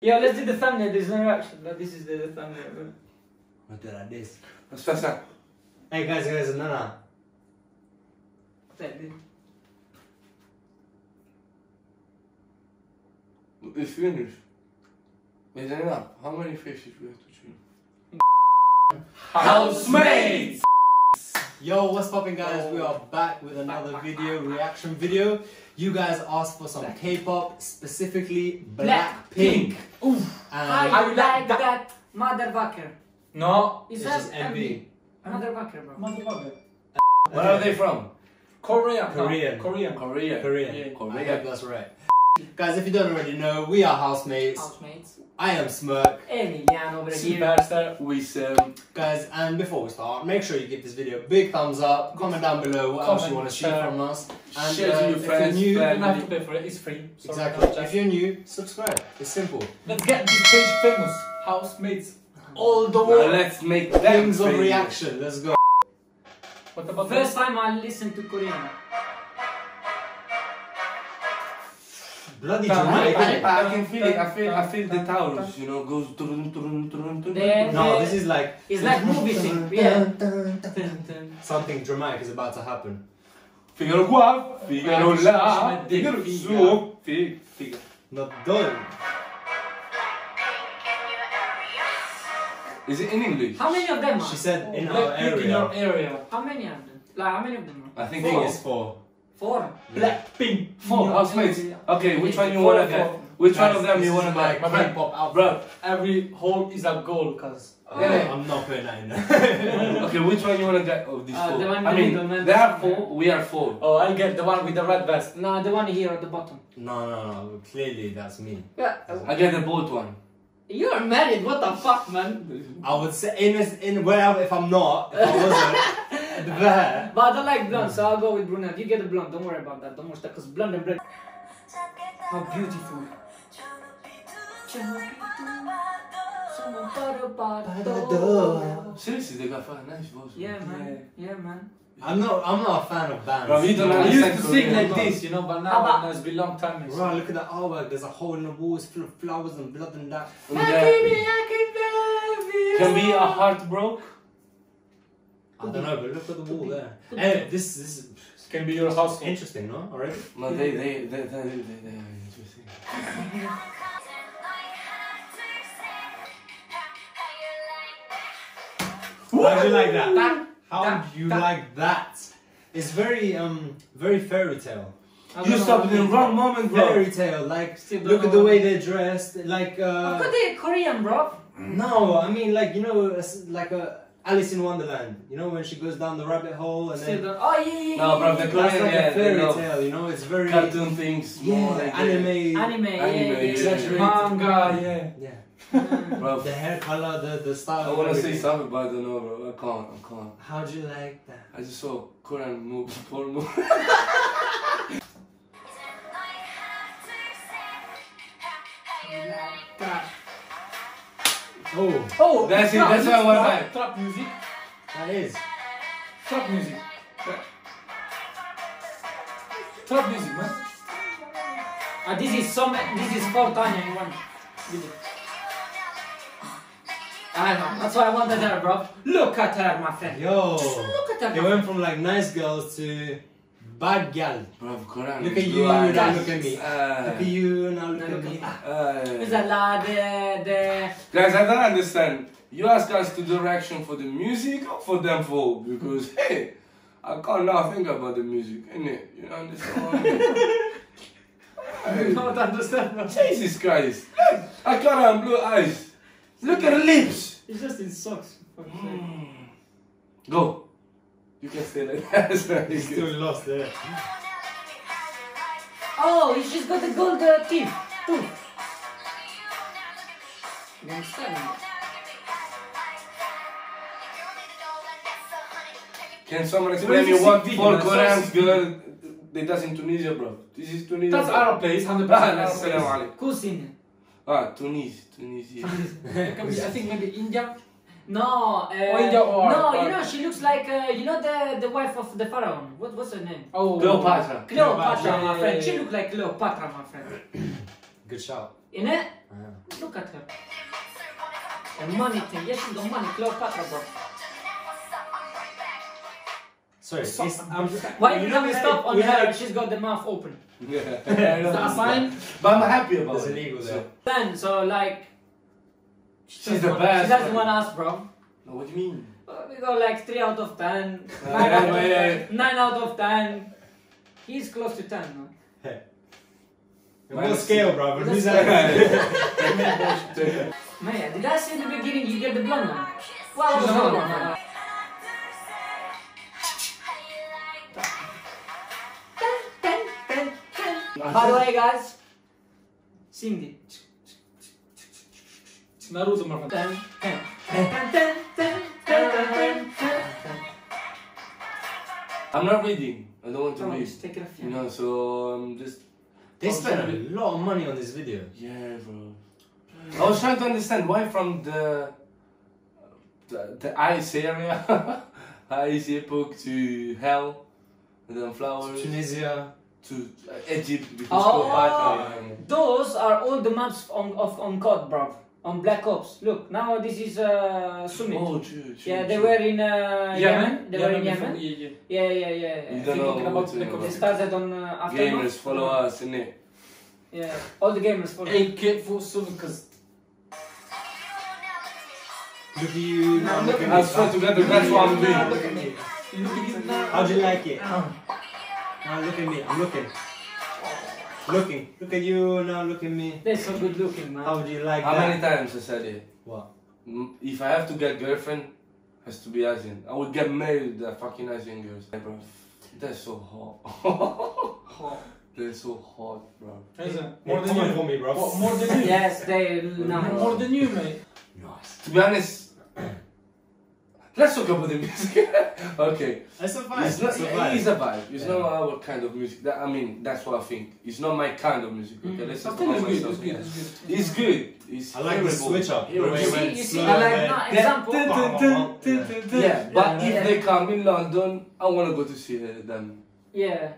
Yeah, let's do the thumbnail. There's no reaction. Like, this is the, the thumbnail. I do like this. Aspetta. Hey guys, guys, no, no. Like this. It's finished. Is it enough? How many faces we have to choose? Housemates! Yo, what's popping guys? We are back with another video, reaction video. You guys asked for some K-pop, specifically Blackpink. Oof. And I I like like that. that motherfucker. No. Is It's just MV. Motherfucker, bro. Motherfucker. Where are they from? Korea. no, Korean. Korean. Korea. Korean. Yeah. I Korea. hope that's right. Guys, if you don't already know, we are housemates. Housemates. I am Smerk. Emiljano over here. Superstar. With um, Guys, and before we start, make sure you give this video a big thumbs up. Comment down below what else you want to see share. from us. And Share to uh, your if friends, you're You new, don't have to pay for it. It's free. Sorry, exactly. no If you're new, subscribe. It's simple. Let's get this page famous. Housemates. All the Now world. let's make them Things of reaction. Let's go. What about First time I listened to Korean. Bloody Damn, I, Jamaican. I, I can feel it. I feel. I feel the towels. You know, goes. Turun, turun, turun, turun. The- No, this is like It's like movie thing. Yeah. something dramatic is about to happen. Figaro qua, Figaro là, Figaro su, fi- figa. Not done. Is it in English? How many of them are? She said in oh, our Blackpink in your area. area. How many of them? Like, how many of them are? I think Thing four. is four. Four. black, Blackpink. Four housemates. Okay, which one you Four, wanna get? four. Which one of them you wanna like buy? My man. K-pop outfit. Bro, Every hole is a goal, cuz. Yeah. I'm not putting that in there. okay, which one you wanna get of these Uh, four? the one I the mean, middle, man. they are four, we are four. Oh, I'll get the one with the red vest. No, the one here at the bottom. no, no, no. Clearly that's me. Yeah. I get the bold one. You're married. What the fuck, man? I would say in a, in wherever if I'm not, if I wasn't there. But I don't like blonde, so I'll go with brunette. You get the blonde. Don't worry about that. Don't worry, because blonde and blonde. How beautiful. Seriously, they got five nice voices. Yeah, man. Yeah, man. I'm not. I'm not a fan of bands. Bro, you don't I used to sing like this, you know, but now about- it's been long time. Bro, look at that artwork. There's a hole in the wall. It's full of flowers and blood and that. And that Can be a heartbroke. I don't know, but look at the wall there. Hey, this this is Can be your house. interesting, no? Already. No, they, they, they, they, they, they are interesting. How do you like that? That- How that- do you that- like that? It's very um very fairy tale. I don't You know stopped what in the wrong moment, bro. Fairy tale, like Still look at the way they're dressed. Like How uh could they Korean, bro? no, I mean like you know it's like a Alice in Wonderland. You know when she goes down the rabbit hole and Still then don't. Oh yeah, yeah, yeah. No, bro, yeah, the yeah. that's like yeah, a they fairy love tale. You know, it's very Cartoon things, more yeah like anime. Anime, yeah, Anime, yeah, exaggerated. Manga, yeah. Yeah. Bro, the hair color, the the style. I wanna say something, but I don't know, bro. I can't, I can't. How do you like that? I just saw Korean movie, porn movie. Oh, Oh, That's it, that's music, what I wanna trap- buy. Trap music. that is. Trap music. Trap music, man. Ah, this is so ma- This is for Tanya in one. video. I know. That's why I wanted her, bro. Look at her, my friend. Yo, Look at her. they went from like nice girls to bad gal. Bro, Korean. Look at you, now look at me. Uh, Look at you, now look at me. uh, Is that la the the? Guys, I don't understand. You ask us to direction for the music or for them for because hey, I can't now think about the music, innit? You understand what I mean? I Hey, don't understand. Jesus Christ. Look, I got her blue eyes. Look at her lips. It's just in socks. sake. Go. You can stay like that. Sorry. Still lost there. Oh, she's got the gold uh, teeth. Tooth. You understand? Can someone Where explain is me this what video? four That's Koreans girl they does in Tunisia, bro? This is Tunisia. That's bro. Arab place, 100% Ah, Arab Assalamu place. alaikum. Cousin. Ah, Tunis, Tunisia. I think maybe India. No. Uh, Or India or- no, or- you know she looks like uh, you know the the wife of the pharaoh. What what's her name? Oh, Cleopatra. Cleopatra, Yeah, my friend. yeah, She yeah. look like Cleopatra, my friend. Good shout. In it? Look at her. The money thing. Yes, she got money. Cleopatra, bro. sorry, So- it's, I'm, Why you know we stop on her? had- She's got the mouth open. Yeah. Is that a sign? But I'm happy about There's it. an eagle So- Then, so like. She's the best. She doesn't want us, bro. No, what do you mean? Uh, We got like 3 out of 10. Uh, 9, yeah, out, of yeah, 10 9 out of 10. He's close to 10, no? What Minus scale, bro? That's Who's fine. that? Man, did I say in the beginning you get the blonde one? Well, She's was another the one, one. man. By the way, guys, Cindy. Naruto, my friend. I'm not reading. I don't want to Come on, read. just take it off. You know, so I'm just. They spent a lot of money on this video. Yeah, bro. I was trying to understand why from the the, the ice area, ice epoch to hell, and then flowers Tunisia. to uh, Egypt because ah, Oh. Cleopatra. Uh, those are all the maps on of on COD, bro. On Black Ops. Look, now this is uh, Summit. Oh, true, true. yeah, they true. were in uh, Yemen. They were in before- Yemen. Yeah, yeah. Yeah, yeah, yeah. You yeah. don't Thinking what about to Black know. Ops. They started on uh, after Gamers follow us, innit? Yeah, all the gamers follow. AK for soon, because Look at you. No, now, look look at I swear to God, that's what I'm doing. look at me. Look at you now. How do you like it? Now look at me. I'm looking. Looking. Look at you. Now look at me. They're so good looking, man. How do you like How that? many times I said it? What? If I have to get girlfriend, has to be Asian. I would get married with that fucking Asian girls. Hey, bro, they're so hot. hot. they're so hot, bro. Is it? More More than you. for me, bro. What, more than you. Yes, they nice. More than you, mate. Nice. To be honest, let's talk about the music. okay. That's a vibe. It's not, It's a vibe. it is a vibe. It's Yeah. not our kind of music. That, I mean, that's what I think. It's not my kind of music. Okay, Mm. let's I talk think about it's good. myself. It's good. It's good. It's good. It's I like the hearable. switch up. The You see, you see, I like then- not example. Yeah, but Yeah. if they come in London, I want to go to see her, them. Yeah,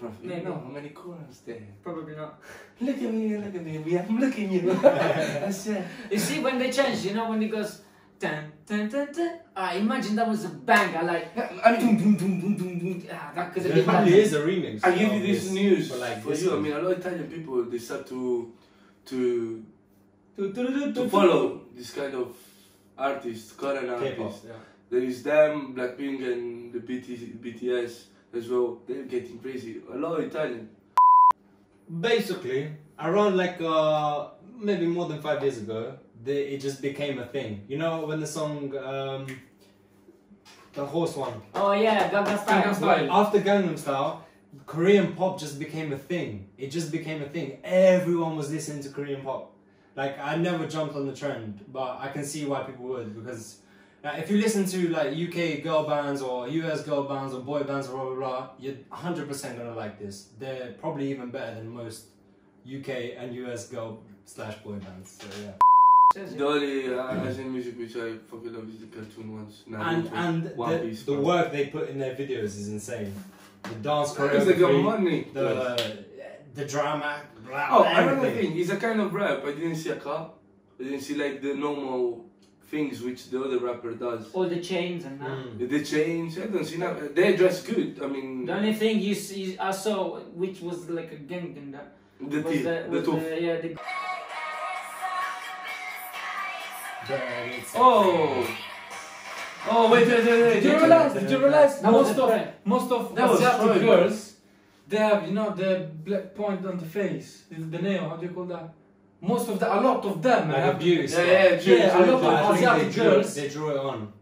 Bro, you Maybe. know how many corners there? probably not. Look at me, look at me, we- I'm looking you. That's it. You see when they change, you know when it goes dun dun dun dun. Ah, imagine that was a banger, like I mean, ah, that could have There been probably like, is a remix. I give of you this news but like for this you. I one. mean, a lot of Italian people they start to to Do, do, do, do, to do. follow this kind of artists, current K-pop. artists. Yeah. There is them, Blackpink, and the BT, BTS as well. They're getting crazy. A lot of Italian. Basically, around like uh, maybe more than five years ago, they, it just became a thing. You know when the song, um, the horse one, oh yeah, Gangnam Style. Gangnam Style. after Gangnam Style, Korean pop just became a thing. It just became a thing. Everyone was listening to Korean pop. Like I never jumped on the trend, but I can see why people would because if you listen to like UK girl bands or US girl bands or boy bands or blah blah blah, you're hundred percent gonna like this. They're probably even better than most UK and US girl slash boy bands. So yeah. Says. The only uh, Asian music which I fucking love is the cartoon ones. And and One the, Piece, the work they put in their videos is insane. The dance Because they got choreography, money. the the drama. Blah, Oh, everything. another thing, it's a kind of rap. I didn't see a car. I didn't see like the normal things which the other rapper does. All the chains and that. Mm. They change. I don't see now. They dress good. I mean, The only thing you see, I saw, which was like a gang in that, the was teeth, the, the was tooth. the yeah the But it's- Oh. Oh wait, wait, wait, wait. Did you realize? Did you realize That most of trend. most of That Asiatic girls, they have you know the black point on the face, the, the nail. How do you call that? Most of the, a lot of them like have. abuse. Yeah, yeah, true, Yeah, true, a lot true. of I think Asiatic they drew, girls. they drew it on.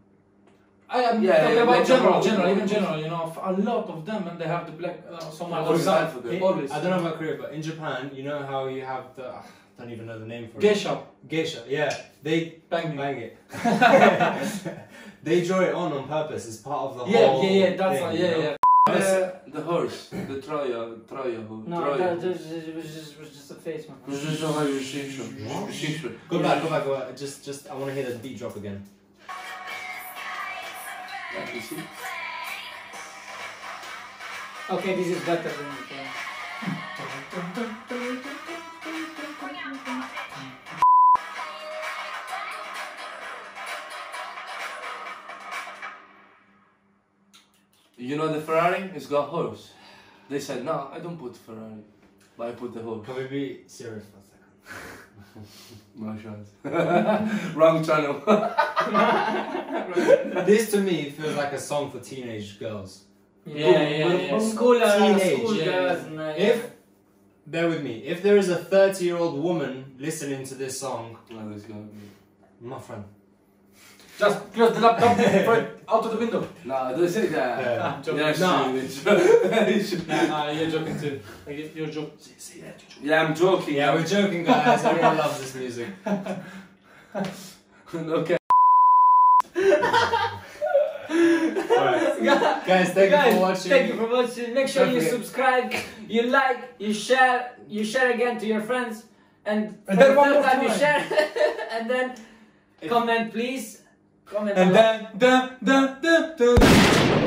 I am Yeah, talking yeah, about like general, the- general, even general. You know, a lot of them, and they have the black. Uh, some I of always them. like for them. In- Always. I don't know about Korea, but in Japan, you know how you have the I don't even know the name for it. Geisha, Geisha. Yeah, they bang me. bang it. they draw it on on purpose. It's part of the Yeah, whole. yeah, yeah. That's thing, you yeah, know? yeah. The, the horse, the Troya, Troya horse. no, Troya that, that, horse. that was just was just a face, man. Go back, go back, go back. Just, just, I want to hear the beat drop again. Yeah, you see? Okay, this is better than before. You know the Ferrari? It's got horse. They said, no, I don't put Ferrari, but I put the horse. Can we be serious for a second? No chance. Wrong channel. this to me feels like a song for teenage girls. Yeah, yeah, yeah. School, Teenage, school yeah. girls. and, uh, If bear with me, if there is a 30 year old woman listening to this song, no, this gonna be. my friend, Just close the laptop, throw it out of the window. No, this is that. Yeah. I'm joking. Yeah, No. shoot. Nah, nah, you're joking too. Like, you- You're joking. See, see that? You're joking. yeah, I'm joking. yeah, we're joking, guys. Everyone loves this music. okay. Alright, guys, thank you for watching. Thank you for watching. Make sure you subscribe, you like, you share, you share again to your friends, and for And the then one third more time you share, and then comment please. And then, then, then, then, then.